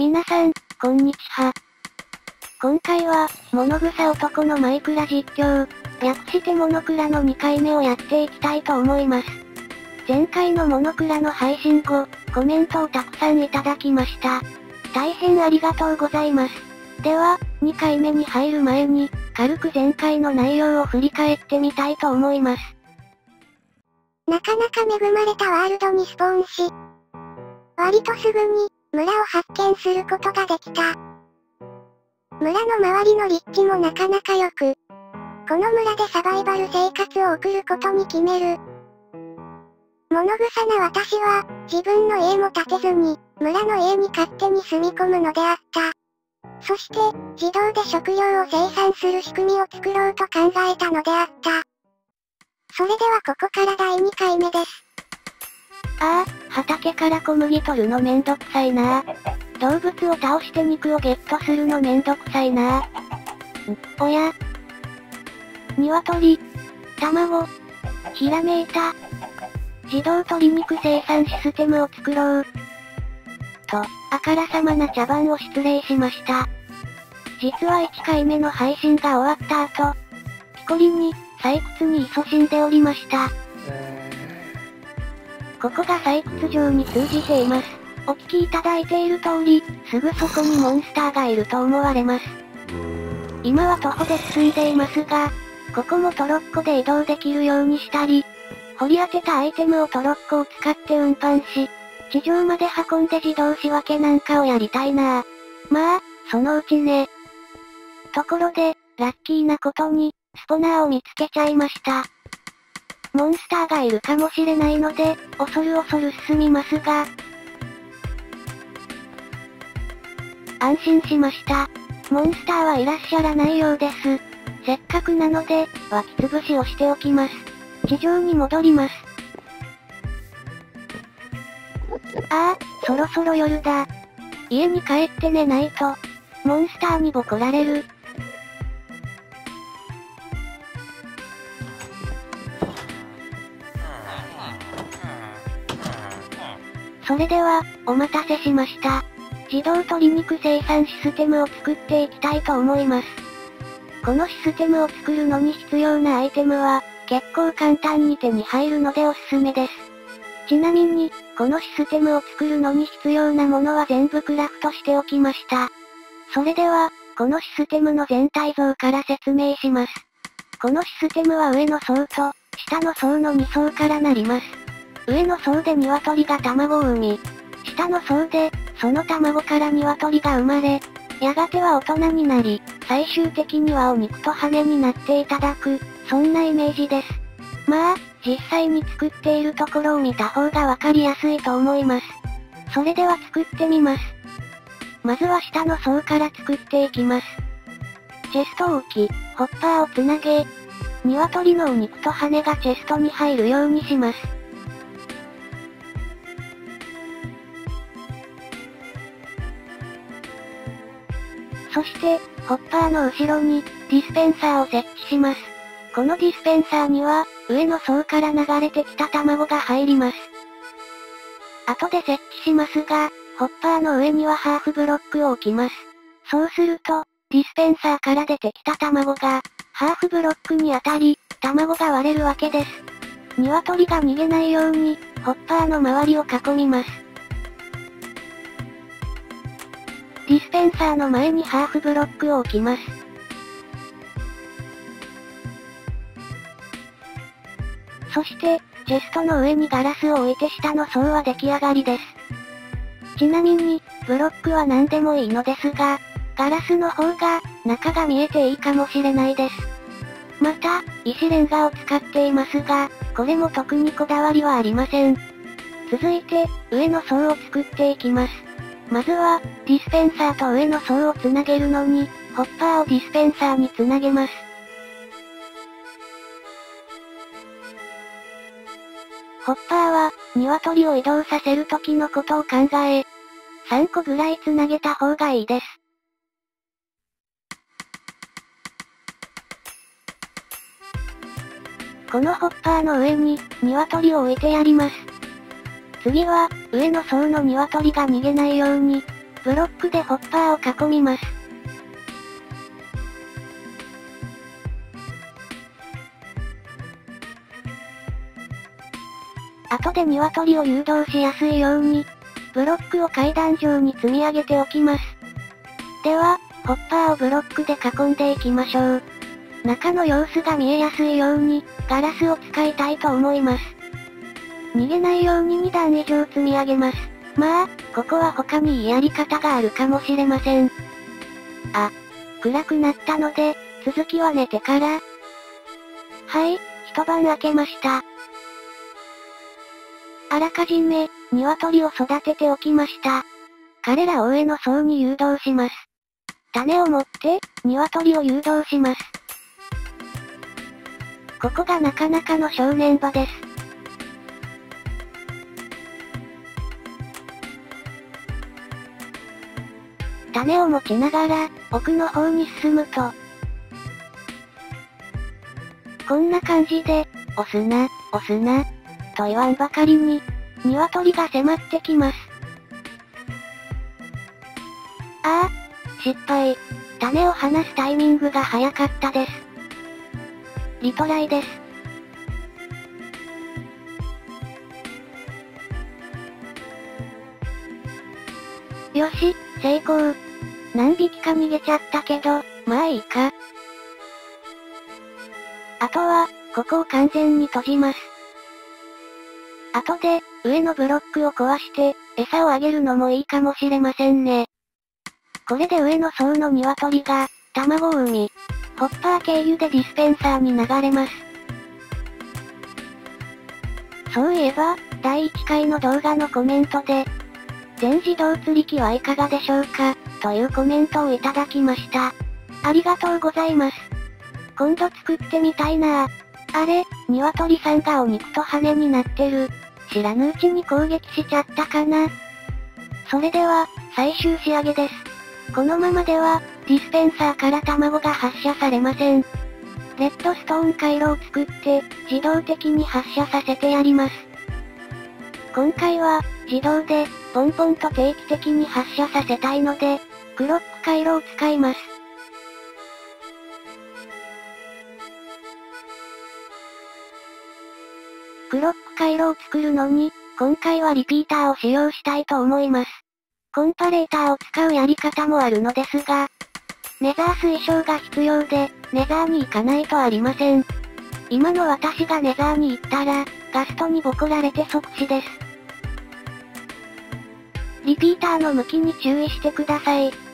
皆さん、こんにちは。今回は、物草男のマイクラ実況、略してモノクラの2回目をやっていきたいと思います。前回のモノクラの配信後、コメントをたくさんいただきました。大変ありがとうございます。では、2回目に入る前に、軽く前回の内容を振り返ってみたいと思います。なかなか恵まれたワールドにスポーンし、割とすぐに、村を発見することができた。村の周りの立地もなかなか良く、この村でサバイバル生活を送ることに決める。物臭な私は、自分の家も建てずに、村の家に勝手に住み込むのであった。そして、自動で食料を生産する仕組みを作ろうと考えたのであった。それではここから第2回目です。ああ、畑から小麦取るのめんどくさいな動物を倒して肉をゲットするのめんどくさいなおや鶏、卵、ひらめいた。自動鶏肉生産システムを作ろう。と、あからさまな茶番を失礼しました。実は1回目の配信が終わった後、ピコリに、採掘に勤しんでおりました。ここが採掘場に通じています。お聞きいただいている通り、すぐそこにモンスターがいると思われます。今は徒歩で進んでいますが、ここもトロッコで移動できるようにしたり、掘り当てたアイテムをトロッコを使って運搬し、地上まで運んで自動仕分けなんかをやりたいなまあ、そのうちね。ところで、ラッキーなことに、スポナーを見つけちゃいました。モンスターがいるかもしれないので、恐る恐る進みますが、安心しました。モンスターはいらっしゃらないようです。せっかくなので、湧き潰しをしておきます。地上に戻ります。ああ、そろそろ夜だ。家に帰って寝ないと、モンスターにボコられる。それでは、お待たせしました。自動鶏肉生産システムを作っていきたいと思います。このシステムを作るのに必要なアイテムは、結構簡単に手に入るのでおすすめです。ちなみに、このシステムを作るのに必要なものは全部クラフトしておきました。それでは、このシステムの全体像から説明します。このシステムは上の層と、下の層の2層からなります。上の層で鶏が卵を産み、下の層で、その卵から鶏が生まれ、やがては大人になり、最終的にはお肉と羽になっていただく、そんなイメージです。まあ、実際に作っているところを見た方がわかりやすいと思います。それでは作ってみます。まずは下の層から作っていきます。チェストを置き、ホッパーをつなげ、鶏のお肉と羽がチェストに入るようにします。そして、ホッパーの後ろに、ディスペンサーを設置します。このディスペンサーには、上の層から流れてきた卵が入ります。後で設置しますが、ホッパーの上にはハーフブロックを置きます。そうすると、ディスペンサーから出てきた卵が、ハーフブロックに当たり、卵が割れるわけです。鶏が逃げないように、ホッパーの周りを囲みます。ディスペンサーの前にハーフブロックを置きます。そして、チェストの上にガラスを置いて下の層は出来上がりです。ちなみに、ブロックは何でもいいのですが、ガラスの方が、中が見えていいかもしれないです。また、石レンガを使っていますが、これも特にこだわりはありません。続いて、上の層を作っていきます。まずは、ディスペンサーと上の層をつなげるのに、ホッパーをディスペンサーにつなげます。ホッパーは、鶏を移動させる時のことを考え、3個ぐらいつなげた方がいいです。このホッパーの上に、鶏を置いてやります。次は、上の層の鶏が逃げないように、ブロックでホッパーを囲みます。後で鶏を誘導しやすいように、ブロックを階段状に積み上げておきます。では、ホッパーをブロックで囲んでいきましょう。中の様子が見えやすいように、ガラスを使いたいと思います。逃げないように2段以上積み上げます。まあ、ここは他にいいやり方があるかもしれません。あ、暗くなったので、続きは寝てから。はい、一晩明けました。あらかじめ、鶏を育てておきました。彼らを上の層に誘導します。種を持って、鶏を誘導します。ここがなかなかの正念場です。種を持ちながら、奥の方に進むと、こんな感じで、押すな、押すな、と言わんばかりに、鶏が迫ってきます。ああ、失敗。種を離すタイミングが早かったです。リトライです。よし、成功。何匹か逃げちゃったけど、まあいいか。あとは、ここを完全に閉じます。後で、上のブロックを壊して、餌をあげるのもいいかもしれませんね。これで上の層の鶏が、卵を産み、ホッパー経由でディスペンサーに流れます。そういえば、第1回の動画のコメントで、全自動釣り機はいかがでしょうか、というコメントをいただきました。ありがとうございます。今度作ってみたいなあれ、鶏さんがお肉と羽になってる。知らぬうちに攻撃しちゃったかな。それでは、最終仕上げです。このままでは、ディスペンサーから卵が発射されません。レッドストーン回路を作って、自動的に発射させてやります。今回は、自動で、ポンポンと定期的に発射させたいので、クロック回路を使います。クロック回路を作るのに、今回はリピーターを使用したいと思います。コンパレーターを使うやり方もあるのですが、ネザー水晶が必要で、ネザーに行かないとありません。今の私がネザーに行ったら、ガストにボコられて即死です。リピーターの向きに注意してください。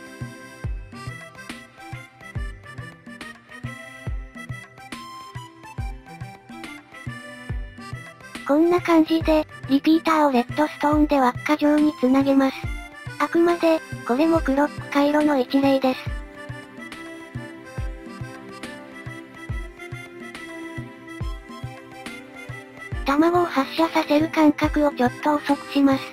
こんな感じで、リピーターをレッドストーンで輪っか状につなげます。あくまで、これもクロック回路の一例です。卵を発射させる間隔をちょっと遅くします。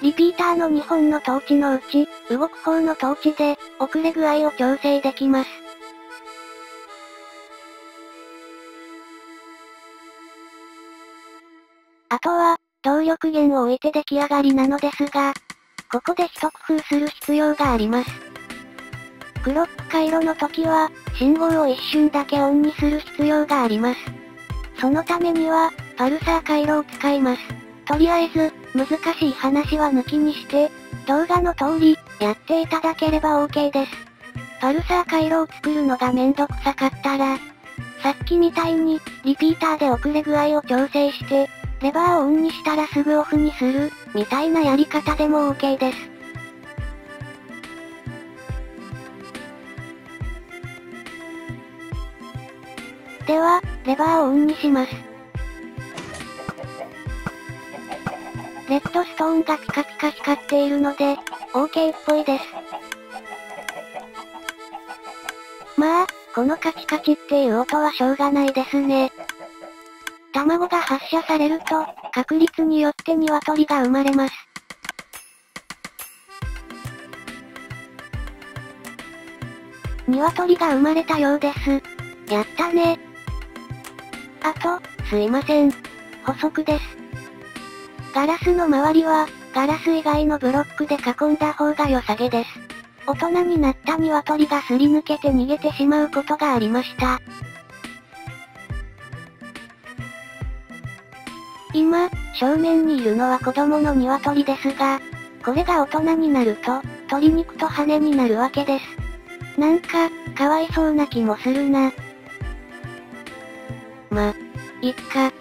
リピーターの2本のトーチのうち、動く方のトーチで、遅れ具合を調整できます。あとは、動力源を置いて出来上がりなのですが、ここで一工夫する必要があります。クロック回路の時は、信号を一瞬だけオンにする必要があります。そのためには、パルサー回路を使います。とりあえず、難しい話は抜きにして、動画の通り、やっていただければ OK です。パルサー回路を作るのがめんどくさかったら、さっきみたいに、リピーターで遅れ具合を調整して、レバーをオンにしたらすぐオフにする、みたいなやり方でも OK です。では、レバーをオンにします。レッドストーンがピカピカ光っているので、OK っぽいです。まあ、このカチカチっていう音はしょうがないですね。卵が発射されると、確率によって鶏が生まれます。鶏が生まれたようです。やったね。あと、すいません。補足です。ガラスの周りは、ガラス以外のブロックで囲んだ方が良さげです。大人になった鶏がすり抜けて逃げてしまうことがありました。今、正面にいるのは子供の鶏ですが、これが大人になると、鶏肉と羽になるわけです。なんか、かわいそうな気もするな。ま、いっか。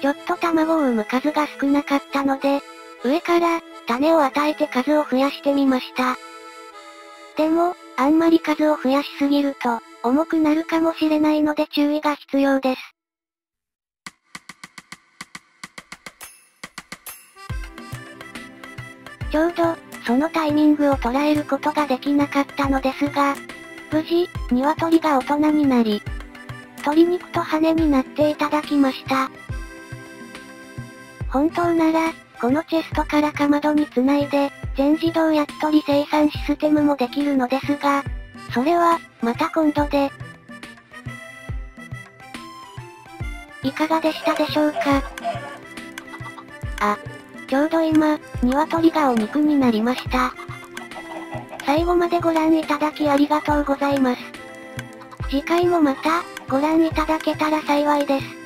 ちょっと卵を産む数が少なかったので、上から、種を与えて数を増やしてみました。でも、あんまり数を増やしすぎると、重くなるかもしれないので注意が必要です。ちょうど、そのタイミングを捉えることができなかったのですが、無事、鶏が大人になり、鶏肉と羽になっていただきました。本当なら、このチェストからかまどにつないで、全自動焼き鳥生産システムもできるのですが、それは、また今度で。いかがでしたでしょうか？あ、ちょうど今、鶏がお肉になりました。最後までご覧いただきありがとうございます。次回もまた、ご覧いただけたら幸いです。